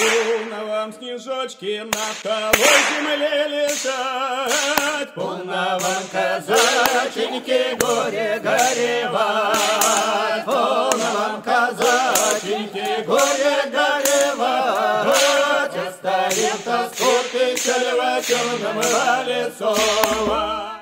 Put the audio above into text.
Полно вам снежочки на второй земле лежать, Полно вам, казаченьки, горе горевать, Полно вам, казаченьки, горе горевать, Оставим тоску печаль в темном лицо.